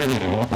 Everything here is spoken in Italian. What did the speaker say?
credevo